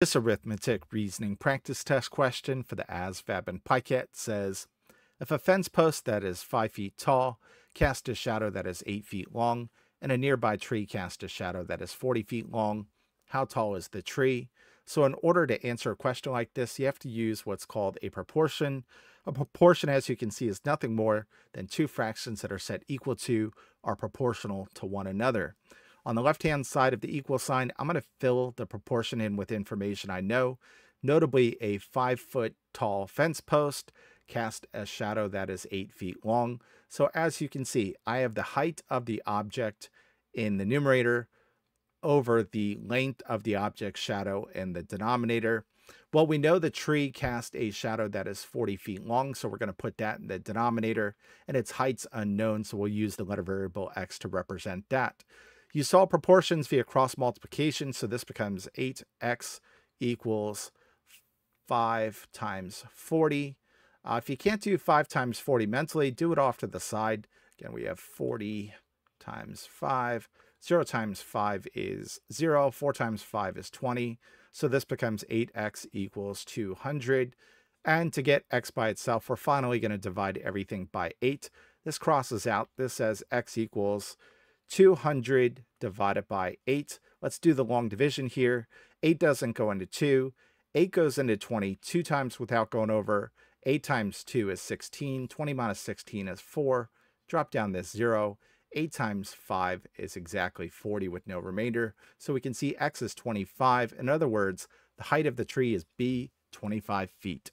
This arithmetic reasoning practice test question for the ASVAB and PICAT says, if a fence post that is 5 feet tall casts a shadow that is 8 feet long, and a nearby tree casts a shadow that is 40 feet long, how tall is the tree? So in order to answer a question like this, you have to use what's called a proportion. A proportion, as you can see, is nothing more than two fractions that are set equal to or proportional to one another. On the left-hand side of the equal sign, I'm going to fill the proportion in with information I know, notably a five-foot tall fence post cast a shadow that is eight feet long. So as you can see, I have the height of the object in the numerator over the length of the object shadow in the denominator. Well, we know the tree cast a shadow that is 40 feet long, so we're going to put that in the denominator, and its height's unknown, so we'll use the letter variable x to represent that. You saw proportions via cross multiplication, so this becomes 8x equals 5 times 40. Uh, if you can't do 5 times 40 mentally, do it off to the side. Again, we have 40 times 5. 0 times 5 is 0. 4 times 5 is 20. So this becomes 8x equals 200. And to get x by itself, we're finally going to divide everything by 8. This crosses out. This says x equals 200 divided by 8. Let's do the long division here. 8 doesn't go into 2. 8 goes into 20 two times without going over. 8 times 2 is 16. 20 minus 16 is 4. Drop down this 0. 8 times 5 is exactly 40 with no remainder. So we can see x is 25. In other words, the height of the tree is b, 25 feet.